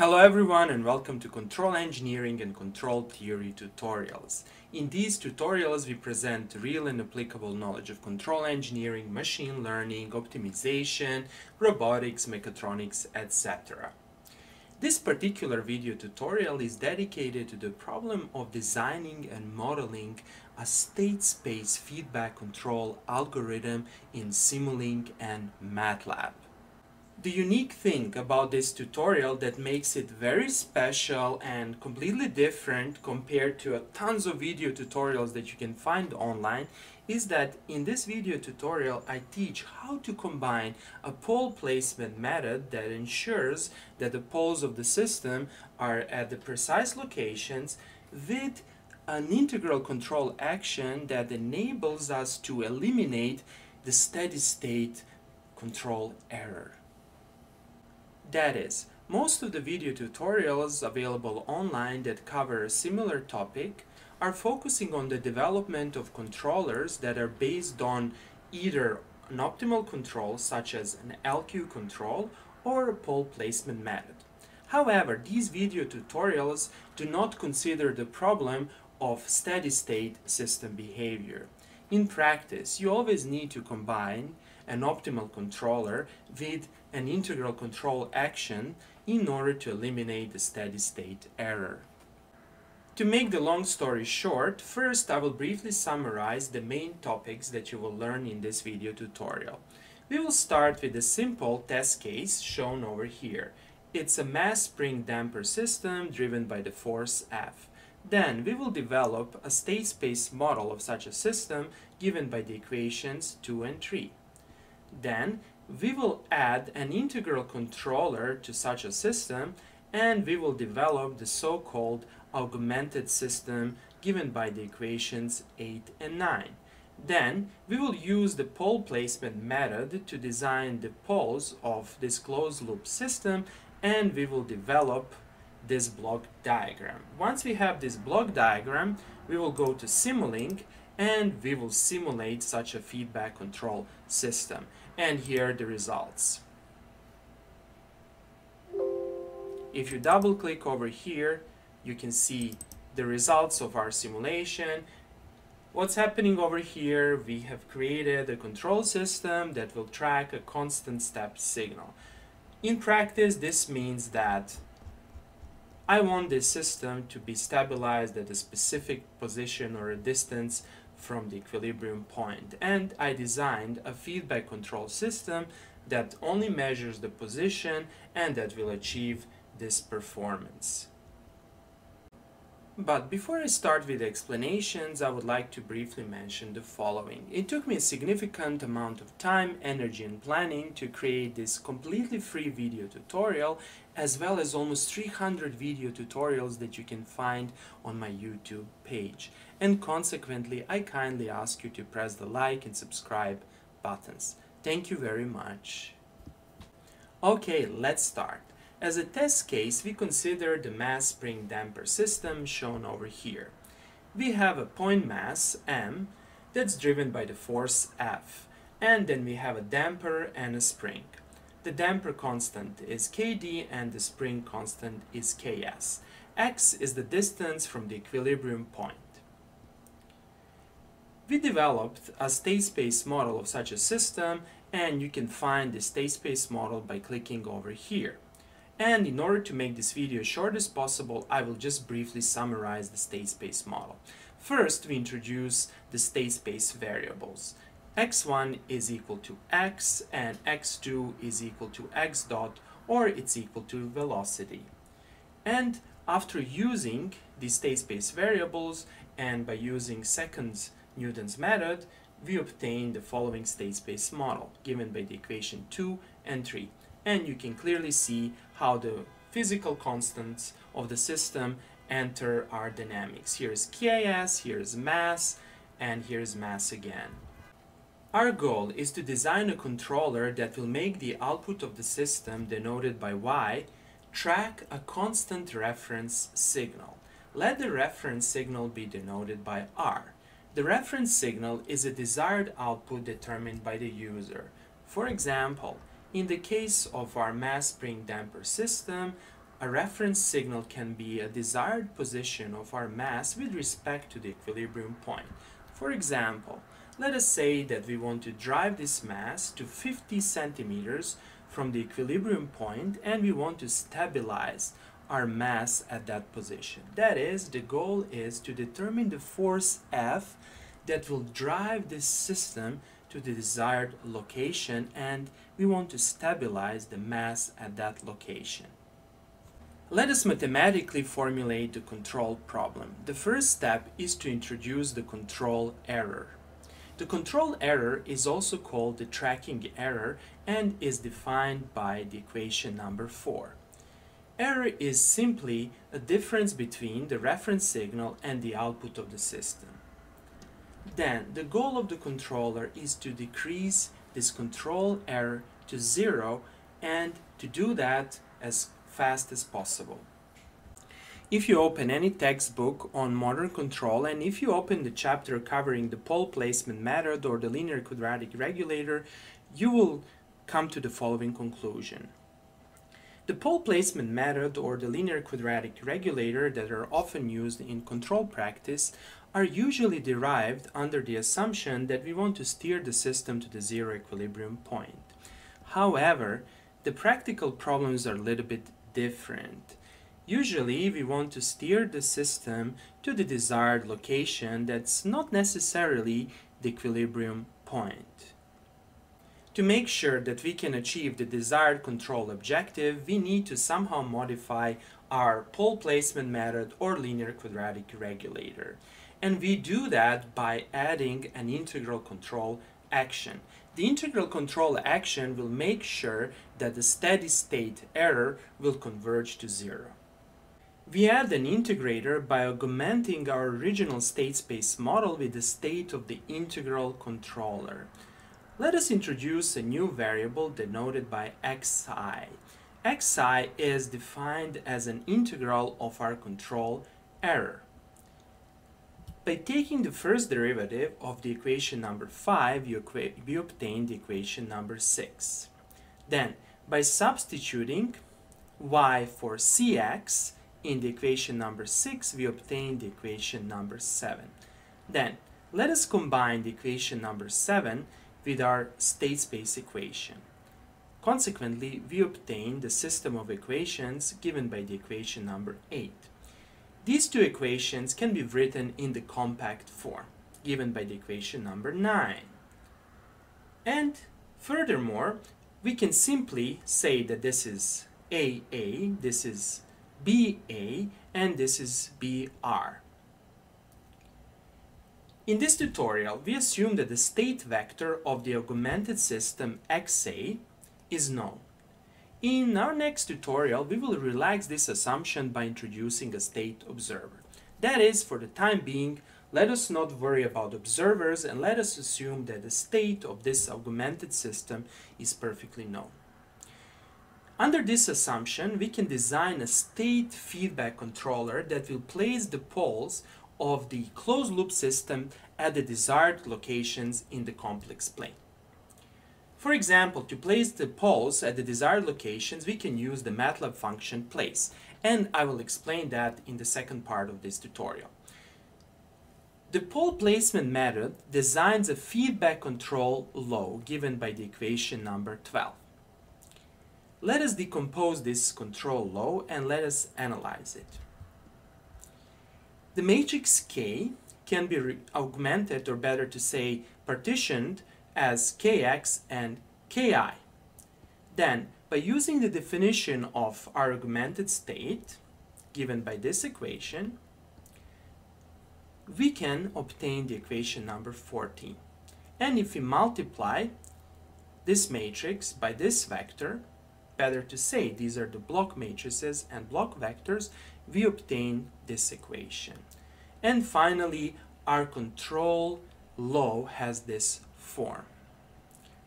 Hello everyone and welcome to Control Engineering and Control Theory tutorials. In these tutorials we present real and applicable knowledge of control engineering, machine learning, optimization, robotics, mechatronics, etc. This particular video tutorial is dedicated to the problem of designing and modeling a state space feedback control algorithm in Simulink and MATLAB. The unique thing about this tutorial that makes it very special and completely different compared to a tons of video tutorials that you can find online is that in this video tutorial I teach how to combine a pole placement method that ensures that the poles of the system are at the precise locations with an integral control action that enables us to eliminate the steady state control error. That is, most of the video tutorials available online that cover a similar topic are focusing on the development of controllers that are based on either an optimal control such as an LQ control or a pole placement method. However, these video tutorials do not consider the problem of steady state system behavior. In practice, you always need to combine an optimal controller with an integral control action in order to eliminate the steady state error. To make the long story short, first I will briefly summarize the main topics that you will learn in this video tutorial. We will start with a simple test case shown over here. It's a mass spring damper system driven by the force F. Then we will develop a state space model of such a system given by the equations 2 and 3. Then we will add an integral controller to such a system and we will develop the so-called augmented system given by the equations 8 and 9. Then we will use the pole placement method to design the poles of this closed loop system and we will develop this block diagram. Once we have this block diagram, we will go to Simulink and we will simulate such a feedback control system. And here are the results. If you double click over here, you can see the results of our simulation. What's happening over here, we have created a control system that will track a constant step signal. In practice, this means that I want this system to be stabilized at a specific position or a distance from the equilibrium. And I designed a feedback control system that only measures the position and that will achieve this performance. But before I start with the explanations, I would like to briefly mention the following. It took me a significant amount of time, energy and planning to create this completely free video tutorial as well as almost 300 video tutorials that you can find on my YouTube page. And consequently, I kindly ask you to press the like and subscribe buttons. Thank you very much. Okay, let's start. As a test case, we consider the mass spring damper system shown over here. We have a point mass, m, that's driven by the force F, and then we have a damper and a spring. The damper constant is kd and the spring constant is ks. x is the distance from the equilibrium point. We developed a state space model of such a system and you can find the state space model by clicking over here. And in order to make this video as short as possible, I will just briefly summarize the state space model. First, we introduce the state space variables. x1 is equal to x and x2 is equal to x dot or it's equal to velocity. And after using the state space variables and by using second Newton's method, we obtain the following state space model given by the equation 2 and 3 and you can clearly see how the physical constants of the system enter our dynamics. Here's ks, here's mass, and here's mass again. Our goal is to design a controller that will make the output of the system, denoted by Y, track a constant reference signal. Let the reference signal be denoted by R. The reference signal is a desired output determined by the user. For example, in the case of our mass spring damper system, a reference signal can be a desired position of our mass with respect to the equilibrium point. For example, let us say that we want to drive this mass to 50 centimeters from the equilibrium point and we want to stabilize our mass at that position. That is, the goal is to determine the force F that will drive this system to the desired location and we want to stabilize the mass at that location. Let us mathematically formulate the control problem. The first step is to introduce the control error. The control error is also called the tracking error and is defined by the equation number 4. Error is simply a difference between the reference signal and the output of the system. Then, the goal of the controller is to decrease this control error to zero and to do that as fast as possible. If you open any textbook on modern control and if you open the chapter covering the pole placement method or the linear quadratic regulator, you will come to the following conclusion. The pole placement method or the linear quadratic regulator that are often used in control practice are usually derived under the assumption that we want to steer the system to the zero equilibrium point. However, the practical problems are a little bit different. Usually, we want to steer the system to the desired location that's not necessarily the equilibrium point. To make sure that we can achieve the desired control objective, we need to somehow modify our pole placement method or linear quadratic regulator. And we do that by adding an integral control action. The integral control action will make sure that the steady state error will converge to zero. We add an integrator by augmenting our original state space model with the state of the integral controller. Let us introduce a new variable denoted by xi. xi is defined as an integral of our control error. By taking the first derivative of the equation number 5, we obtain the equation number 6. Then, by substituting y for cx in the equation number 6, we obtain the equation number 7. Then, let us combine the equation number 7 with our state space equation. Consequently, we obtain the system of equations given by the equation number 8. These two equations can be written in the compact form, given by the equation number 9. And furthermore, we can simply say that this is AA, this is BA, and this is BR. In this tutorial, we assume that the state vector of the augmented system XA is known. In our next tutorial, we will relax this assumption by introducing a state observer. That is, for the time being, let us not worry about observers and let us assume that the state of this augmented system is perfectly known. Under this assumption, we can design a state feedback controller that will place the poles of the closed loop system at the desired locations in the complex plane. For example, to place the poles at the desired locations, we can use the MATLAB function place, and I will explain that in the second part of this tutorial. The pole placement method designs a feedback control law given by the equation number 12. Let us decompose this control law and let us analyze it. The matrix K can be augmented, or better to say, partitioned as kx and ki. Then, by using the definition of our augmented state, given by this equation, we can obtain the equation number 14. And if we multiply this matrix by this vector, better to say these are the block matrices and block vectors, we obtain this equation. And finally, our control law has this form.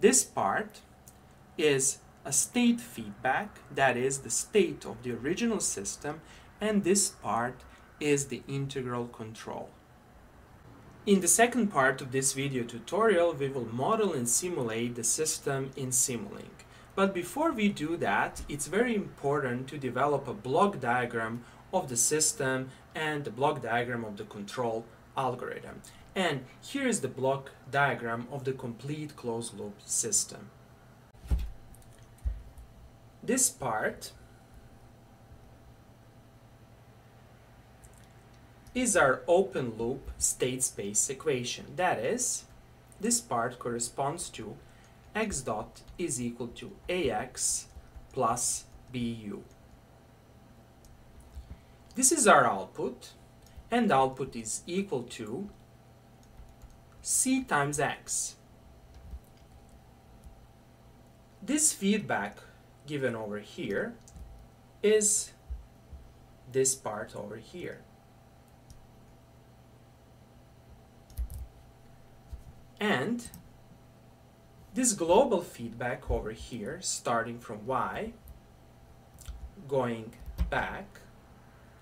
This part is a state feedback, that is the state of the original system, and this part is the integral control. In the second part of this video tutorial, we will model and simulate the system in Simulink. But before we do that, it's very important to develop a block diagram of the system and the block diagram of the control algorithm. And here is the block diagram of the complete closed loop system. This part is our open loop state space equation. That is, this part corresponds to x dot is equal to ax plus bu. This is our output, and output is equal to c times x. This feedback given over here is this part over here. And this global feedback over here, starting from y, going back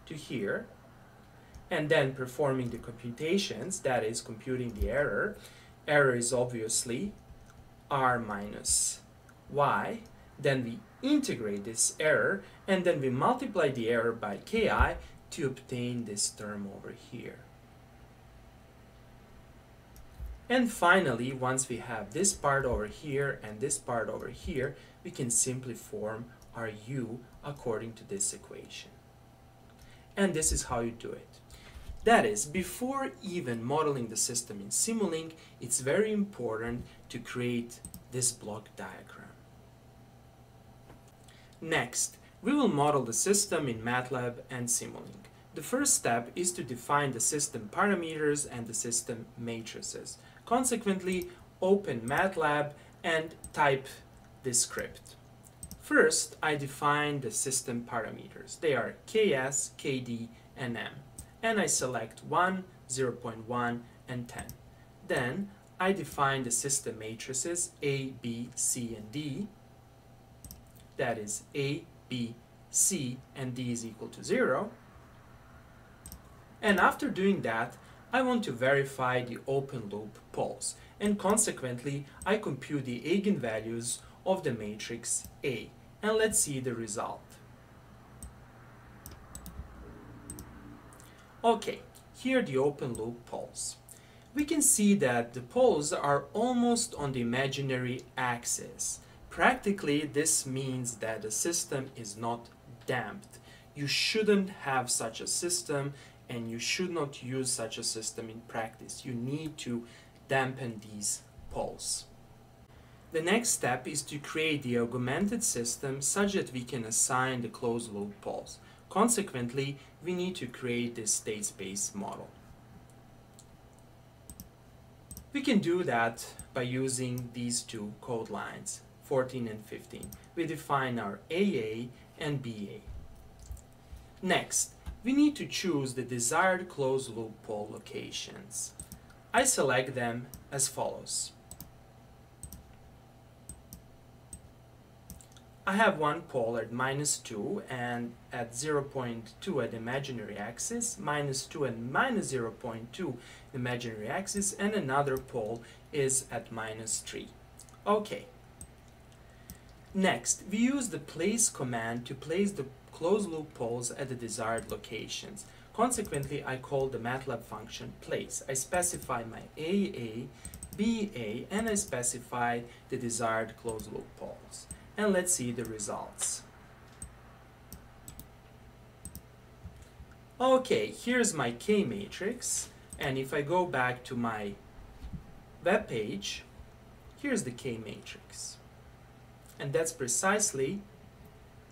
to here, and then performing the computations, that is computing the error. Error is obviously r minus y. Then we integrate this error, and then we multiply the error by ki to obtain this term over here. And finally, once we have this part over here and this part over here, we can simply form our u according to this equation. And this is how you do it. That is, before even modeling the system in Simulink, it's very important to create this block diagram. Next, we will model the system in MATLAB and Simulink. The first step is to define the system parameters and the system matrices. Consequently, open MATLAB and type this script. First, I define the system parameters. They are ks, kd, and m. And I select 1, 0.1, and 10. Then, I define the system matrices A, B, C, and D. That is A, B, C, and D is equal to 0. And after doing that, I want to verify the open loop poles, and consequently I compute the eigenvalues of the matrix A. And let's see the result. Okay, here the open loop poles. We can see that the poles are almost on the imaginary axis. Practically, this means that the system is not damped. You shouldn't have such a system and you should not use such a system in practice. You need to dampen these poles. The next step is to create the augmented system such that we can assign the closed loop poles. Consequently, we need to create this state space model. We can do that by using these two code lines, 14 and 15. We define our AA and BA. Next, we need to choose the desired closed loop pole locations. I select them as follows. I have one pole at minus 2 and at 0.2 at imaginary axis, minus 2 and minus 0.2 imaginary axis, and another pole is at minus 3. Okay. Next, we use the place command to place the closed loop poles at the desired locations. Consequently, I call the MATLAB function place. I specify my AA, BA, and I specify the desired closed loop poles. And let's see the results. Okay, here's my K matrix, and if I go back to my web page, here's the K matrix. And that's precisely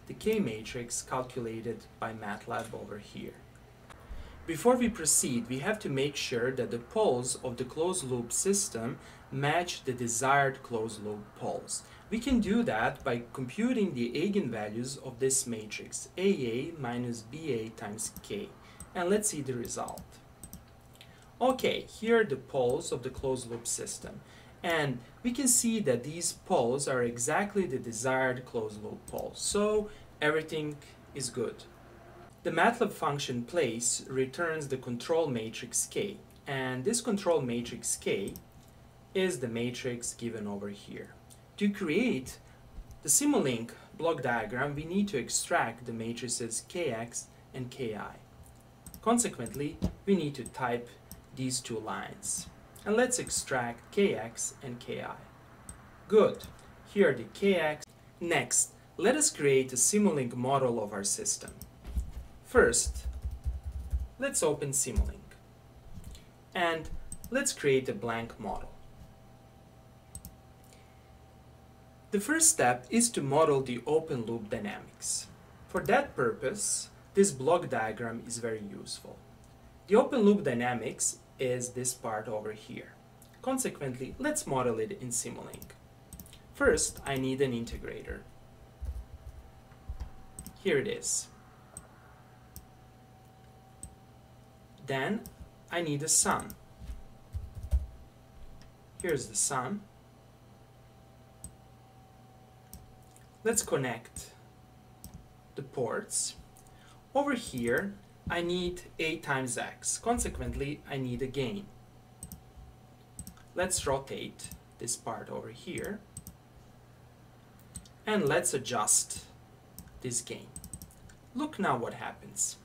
the K-matrix calculated by MATLAB over here. Before we proceed, we have to make sure that the poles of the closed-loop system match the desired closed-loop poles. We can do that by computing the eigenvalues of this matrix, AA minus BA times K. And let's see the result. Okay, here are the poles of the closed-loop system. And we can see that these poles are exactly the desired closed loop poles. So everything is good. The MATLAB function place returns the control matrix K. And this control matrix K is the matrix given over here. To create the Simulink block diagram, we need to extract the matrices Kx and Ki. Consequently, we need to type these two lines. And let's extract Kx and Ki. Good. Here are the Kx. Next, let us create a Simulink model of our system. First, let's open Simulink. And let's create a blank model. The first step is to model the open loop dynamics. For that purpose, this block diagram is very useful. The open loop dynamics is this part over here. Consequently, let's model it in Simulink. First, I need an integrator. Here it is. Then, I need a sum. Here's the sum. Let's connect the ports. Over here, I need a times x. Consequently, I need a gain. Let's rotate this part over here. And let's adjust this gain. Look now what happens.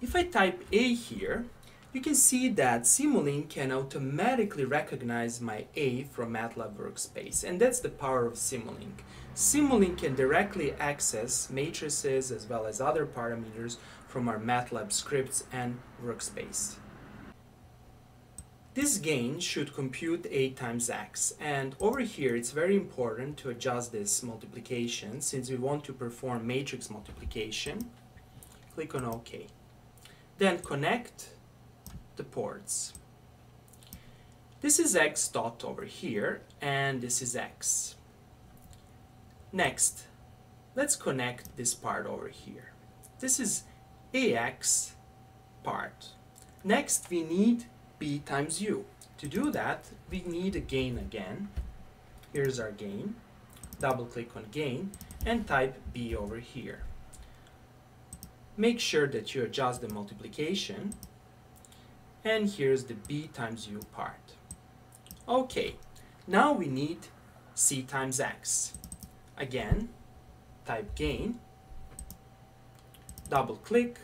If I type A here, you can see that Simulink can automatically recognize my A from MATLAB Workspace, and that's the power of Simulink. Simulink can directly access matrices as well as other parameters from our MATLAB scripts and workspace. This gain should compute A times X, and over here it's very important to adjust this multiplication since we want to perform matrix multiplication. Click on OK. Then connect the ports. This is x dot over here, and this is x. Next, let's connect this part over here. This is ax part. Next, we need b times u. To do that, we need a gain again. Here's our gain. Double click on gain and type b over here. Make sure that you adjust the multiplication and here's the b times u part. Okay, now we need c times x. Again, type gain, double click,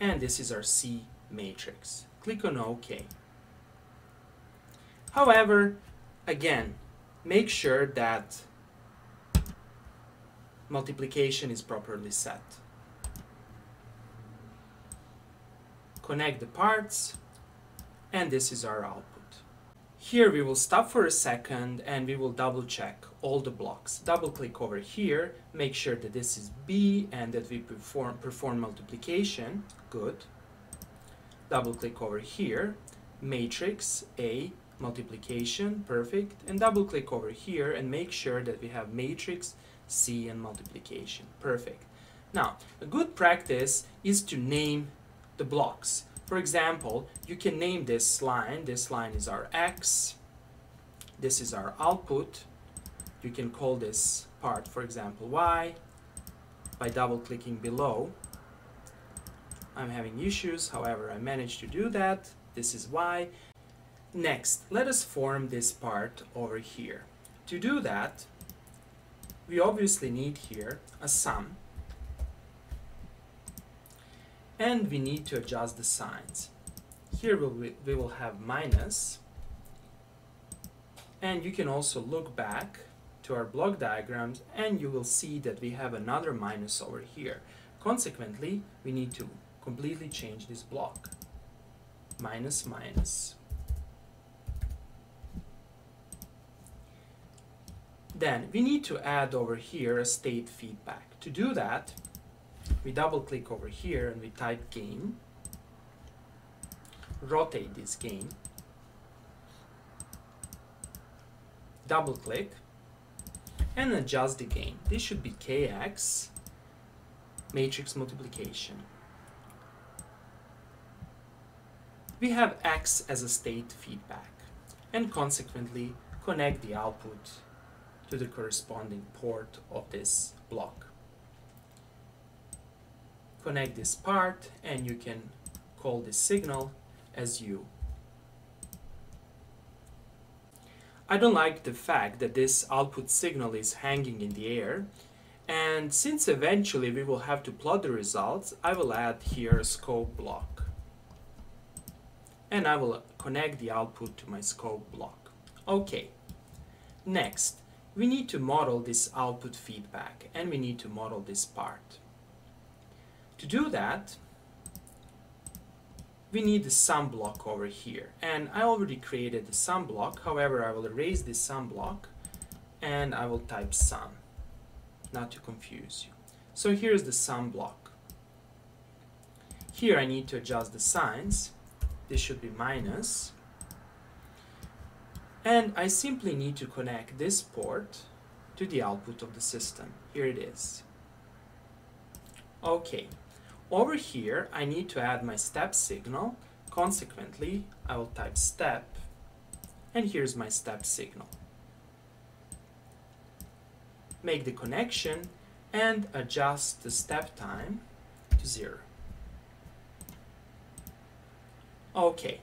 and this is our C matrix. Click on OK. However, again, make sure that multiplication is properly set. connect the parts, and this is our output. Here we will stop for a second and we will double check all the blocks. Double click over here, make sure that this is B and that we perform, perform multiplication. Good. Double click over here, matrix A, multiplication, perfect. And double click over here and make sure that we have matrix C and multiplication, perfect. Now, a good practice is to name the blocks. For example, you can name this line. This line is our x. This is our output. You can call this part, for example, y by double clicking below. I'm having issues, however, I managed to do that. This is y. Next, let us form this part over here. To do that, we obviously need here a sum and we need to adjust the signs. Here we, we will have minus and you can also look back to our block diagrams and you will see that we have another minus over here. Consequently, we need to completely change this block. Minus, minus. Then we need to add over here a state feedback. To do that, we double click over here and we type gain, rotate this gain, double click, and adjust the gain. This should be kx matrix multiplication. We have x as a state feedback and consequently connect the output to the corresponding port of this block connect this part and you can call this signal as u. I don't like the fact that this output signal is hanging in the air. And since eventually we will have to plot the results, I will add here a scope block. And I will connect the output to my scope block. Okay. Next, we need to model this output feedback and we need to model this part. To do that, we need the sum block over here. And I already created the sum block. However, I will erase this sum block and I will type sum, not to confuse you. So here's the sum block. Here I need to adjust the signs. This should be minus. And I simply need to connect this port to the output of the system. Here it is. Okay, over here, I need to add my step signal. Consequently, I will type step, and here's my step signal. Make the connection and adjust the step time to zero. Okay,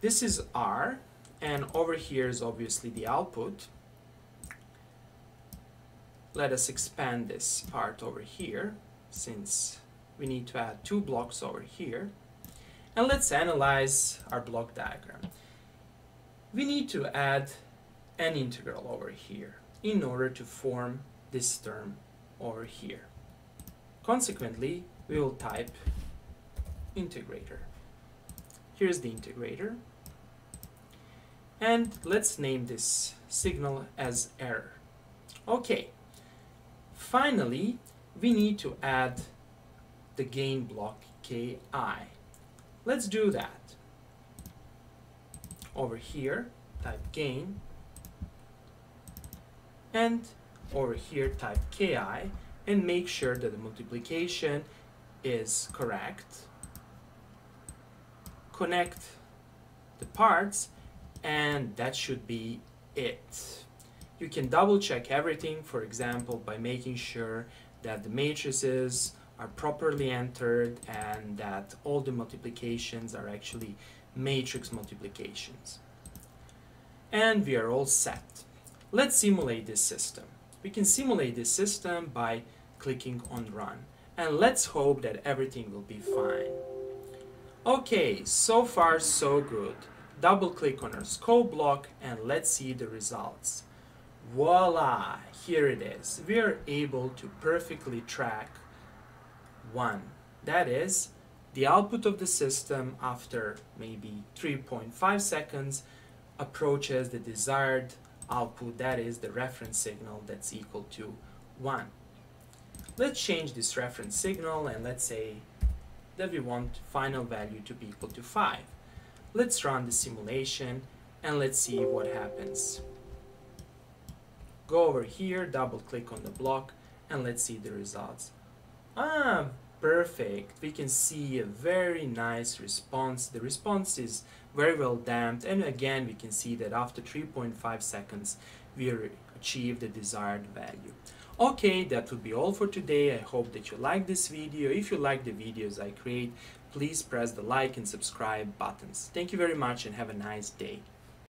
this is R, and over here is obviously the output. Let us expand this part over here since we need to add two blocks over here. And let's analyze our block diagram. We need to add an integral over here in order to form this term over here. Consequently, we will type integrator. Here's the integrator. And let's name this signal as error. Okay. Finally, we need to add the gain block ki. Let's do that. Over here, type gain, and over here type ki, and make sure that the multiplication is correct. Connect the parts, and that should be it. You can double check everything, for example, by making sure that the matrices are properly entered and that all the multiplications are actually matrix multiplications. And we are all set. Let's simulate this system. We can simulate this system by clicking on run. And let's hope that everything will be fine. Okay, so far so good. Double click on our scope block and let's see the results. Voila, here it is. We are able to perfectly track one. That is, the output of the system after maybe 3.5 seconds approaches the desired output, that is the reference signal that's equal to 1. Let's change this reference signal and let's say that we want final value to be equal to 5. Let's run the simulation and let's see what happens. Go over here, double click on the block, and let's see the results. Ah, perfect. We can see a very nice response. The response is very well damped, and again, we can see that after 3.5 seconds, we achieved the desired value. Okay, that would be all for today. I hope that you like this video. If you like the videos I create, please press the like and subscribe buttons. Thank you very much and have a nice day.